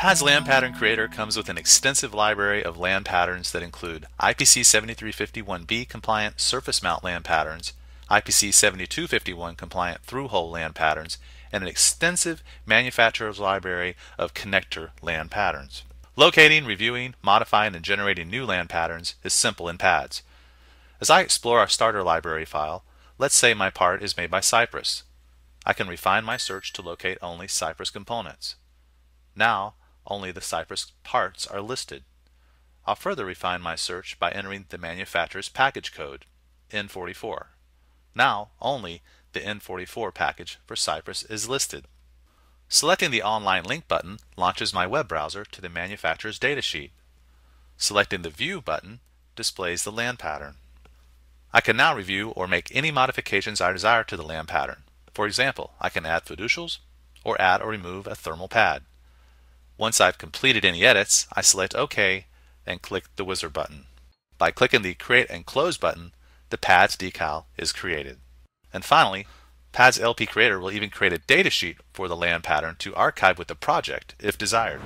PADS land pattern creator comes with an extensive library of land patterns that include IPC 7351B compliant surface mount land patterns, IPC 7251 compliant through-hole land patterns, and an extensive manufacturer's library of connector land patterns. Locating, reviewing, modifying, and generating new land patterns is simple in PADS. As I explore our starter library file, let's say my part is made by Cypress. I can refine my search to locate only Cypress components. Now, only the Cypress parts are listed. I'll further refine my search by entering the manufacturer's package code, N44. Now, only the N44 package for Cypress is listed. Selecting the Online Link button launches my web browser to the manufacturer's datasheet. Selecting the View button displays the land pattern. I can now review or make any modifications I desire to the land pattern. For example, I can add fiducials or add or remove a thermal pad. Once I've completed any edits, I select OK and click the wizard button. By clicking the Create and Close button, the PADS decal is created. And finally, PADS LP Creator will even create a datasheet for the land pattern to archive with the project if desired.